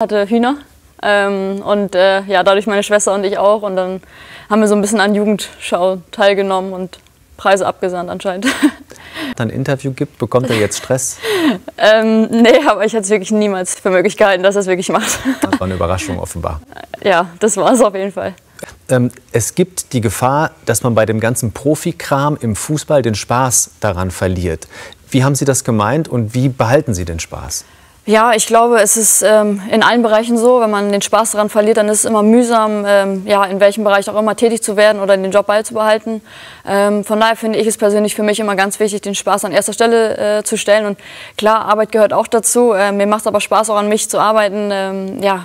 hatte Hühner ähm, und äh, ja, dadurch meine Schwester und ich auch. Und dann haben wir so ein bisschen an Jugendschau teilgenommen und Preise abgesandt anscheinend. ein Interview gibt, bekommt er jetzt Stress? ähm, nee, aber ich hätte es wirklich niemals für möglich gehalten, dass er es wirklich macht. das war eine Überraschung offenbar. Ja, das war es auf jeden Fall. Ähm, es gibt die Gefahr, dass man bei dem ganzen Profikram im Fußball den Spaß daran verliert. Wie haben Sie das gemeint und wie behalten Sie den Spaß? Ja, ich glaube, es ist ähm, in allen Bereichen so, wenn man den Spaß daran verliert, dann ist es immer mühsam, ähm, ja, in welchem Bereich auch immer tätig zu werden oder den Job beizubehalten. Ähm, von daher finde ich es persönlich für mich immer ganz wichtig, den Spaß an erster Stelle äh, zu stellen. Und klar, Arbeit gehört auch dazu. Äh, mir macht es aber Spaß, auch an mich zu arbeiten, ähm, ja,